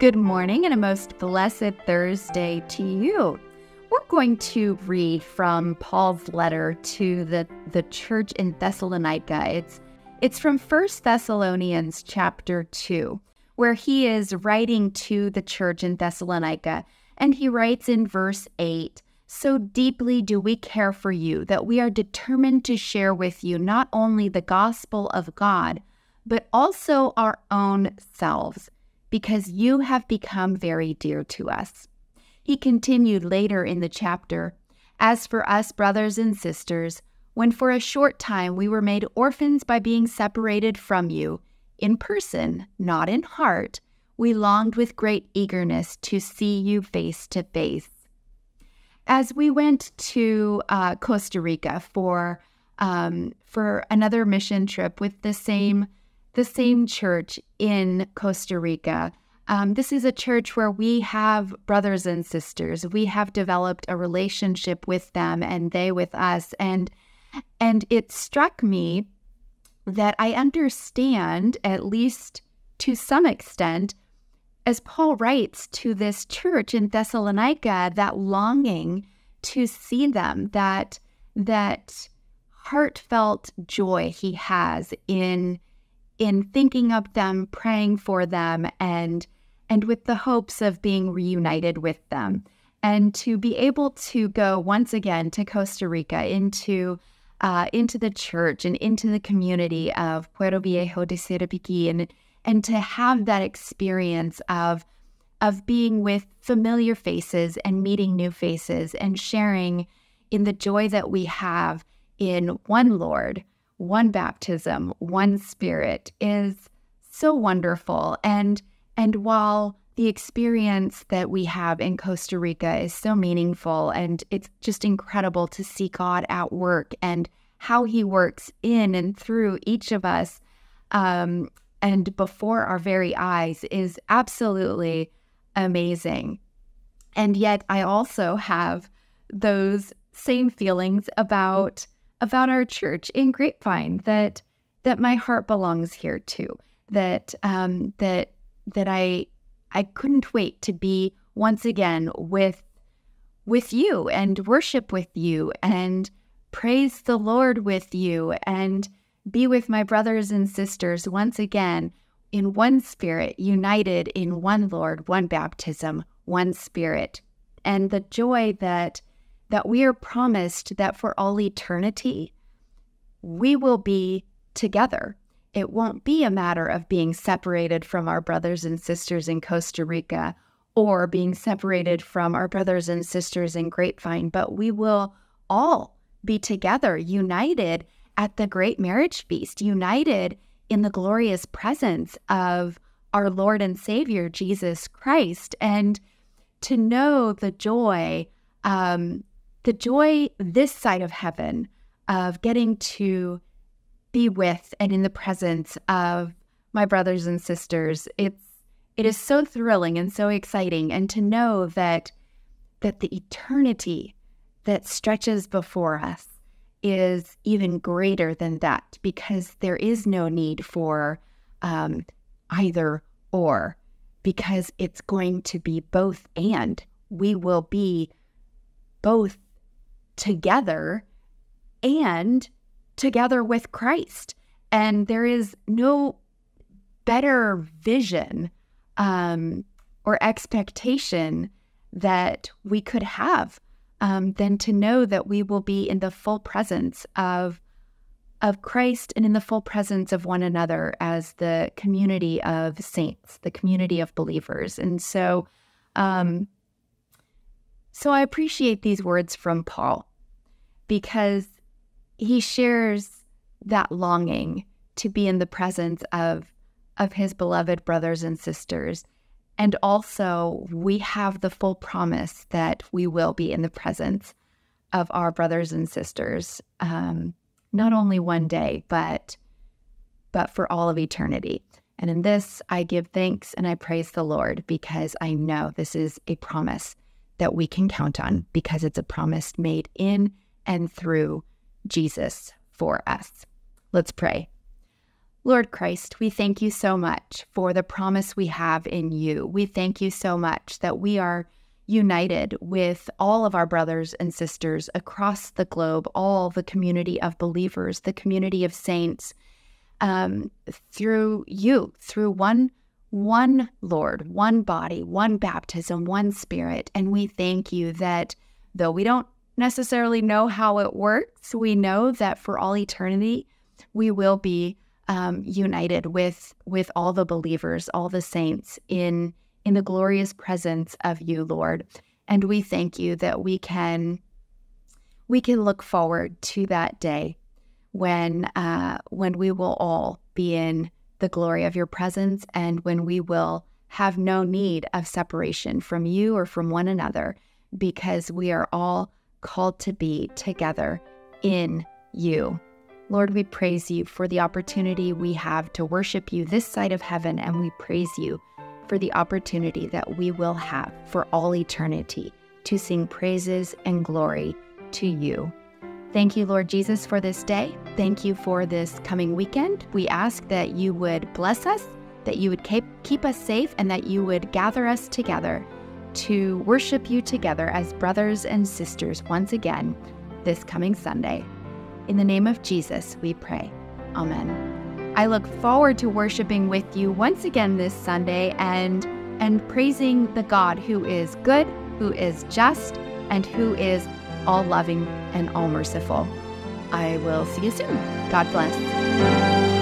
Good morning and a most blessed Thursday to you. We're going to read from Paul's letter to the, the church in Thessalonica. It's, it's from 1 Thessalonians chapter 2, where he is writing to the church in Thessalonica. And he writes in verse 8 So deeply do we care for you that we are determined to share with you not only the gospel of God, but also our own selves because you have become very dear to us. He continued later in the chapter As for us, brothers and sisters, when for a short time we were made orphans by being separated from you, in person, not in heart, we longed with great eagerness to see you face to face. As we went to uh, Costa Rica for um, for another mission trip with the same the same church in Costa Rica. Um, this is a church where we have brothers and sisters. We have developed a relationship with them and they with us. And and it struck me that I understand, at least to some extent, as Paul writes to this church in Thessalonica, that longing to see them, that that heartfelt joy he has in in thinking of them, praying for them, and and with the hopes of being reunited with them. And to be able to go once again to Costa Rica into uh, into the church and into the community of Puerto Viejo de Sarapiquí and and to have that experience of of being with familiar faces and meeting new faces and sharing in the joy that we have in one Lord, one baptism, one spirit is so wonderful. And and while the experience that we have in Costa Rica is so meaningful and it's just incredible to see God at work and how he works in and through each of us um, and before our very eyes is absolutely amazing. And yet I also have those same feelings about about our church in Grapevine that that my heart belongs here too. That um, that that I I couldn't wait to be once again with with you and worship with you and praise the Lord with you and be with my brothers and sisters once again in one spirit, united in one Lord, one baptism, one spirit. And the joy that that we are promised that for all eternity, we will be together. It won't be a matter of being separated from our brothers and sisters in Costa Rica or being separated from our brothers and sisters in Grapevine, but we will all be together, united at the great marriage feast, united in the glorious presence of our Lord and Savior, Jesus Christ. And to know the joy um, the joy this side of heaven of getting to be with and in the presence of my brothers and sisters. It's it is so thrilling and so exciting. And to know that that the eternity that stretches before us is even greater than that because there is no need for um, either or because it's going to be both and we will be both together and together with Christ. And there is no better vision um, or expectation that we could have um, than to know that we will be in the full presence of of Christ and in the full presence of one another as the community of saints, the community of believers. And so, um, so I appreciate these words from Paul because he shares that longing to be in the presence of of his beloved brothers and sisters. And also we have the full promise that we will be in the presence of our brothers and sisters um, not only one day but but for all of eternity. And in this i give thanks and i praise the lord because i know this is a promise that we can count on because it's a promise made in and through Jesus for us. Let's pray. Lord Christ, we thank you so much for the promise we have in you. We thank you so much that we are united with all of our brothers and sisters across the globe, all the community of believers, the community of saints, um, through you, through one one Lord, one body, one baptism, one spirit. And we thank you that though we don't necessarily know how it works, we know that for all eternity, we will be um, united with with all the believers, all the saints in in the glorious presence of you, Lord. And we thank you that we can we can look forward to that day when uh, when we will all be in the glory of your presence and when we will have no need of separation from you or from one another because we are all called to be together in you. Lord, we praise you for the opportunity we have to worship you this side of heaven, and we praise you for the opportunity that we will have for all eternity to sing praises and glory to you. Thank you, Lord Jesus, for this day. Thank you for this coming weekend. We ask that you would bless us, that you would keep, keep us safe, and that you would gather us together to worship you together as brothers and sisters once again this coming Sunday. In the name of Jesus, we pray. Amen. I look forward to worshiping with you once again this Sunday and and praising the God who is good, who is just, and who is all loving and all merciful. I will see you soon. God bless.